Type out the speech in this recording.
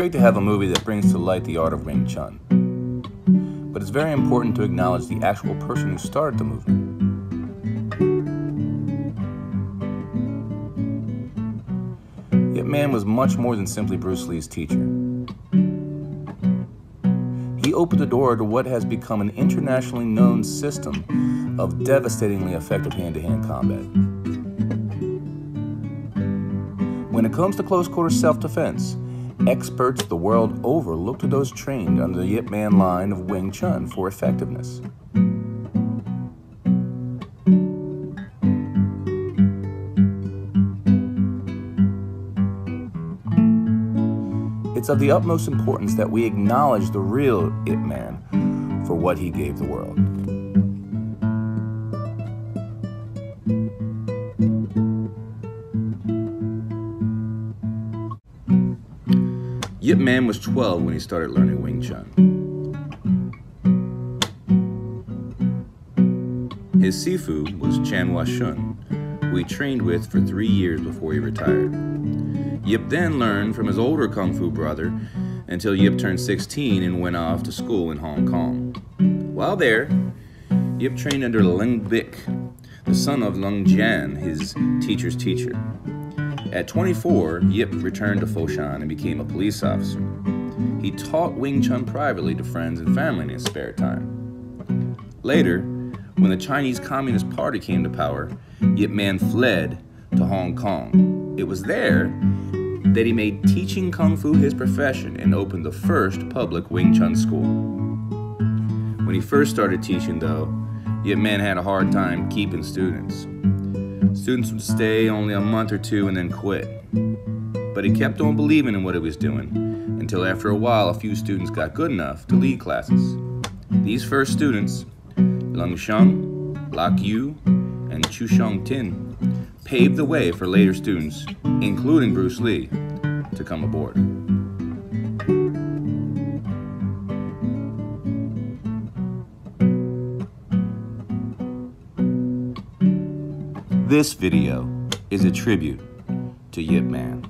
great to have a movie that brings to light the art of Wing Chun, but it's very important to acknowledge the actual person who started the movement. Yip Man was much more than simply Bruce Lee's teacher. He opened the door to what has become an internationally known system of devastatingly effective hand to hand combat. When it comes to close quarter self defense, experts the world over look to those trained under the Yip Man line of Wing Chun for effectiveness. It's of the utmost importance that we acknowledge the real Ip Man for what he gave the world. Yip Man was 12 when he started learning Wing Chun. His Sifu was Chan Hua Shun, who he trained with for three years before he retired. Yip then learned from his older Kung Fu brother until Yip turned 16 and went off to school in Hong Kong. While there, Yip trained under Leung Bik, the son of Leung Jan, his teacher's teacher. At 24, Yip returned to Foshan and became a police officer. He taught Wing Chun privately to friends and family in his spare time. Later, when the Chinese Communist Party came to power, Yip Man fled to Hong Kong. It was there that he made teaching Kung Fu his profession and opened the first public Wing Chun school. When he first started teaching, though, Yip Man had a hard time keeping students. Students would stay only a month or two and then quit. But he kept on believing in what he was doing until after a while a few students got good enough to lead classes. These first students, Lung Sheng, Lak Yu, and Chu Sheng Tin, paved the way for later students, including Bruce Lee, to come aboard. This video is a tribute to Yip Man.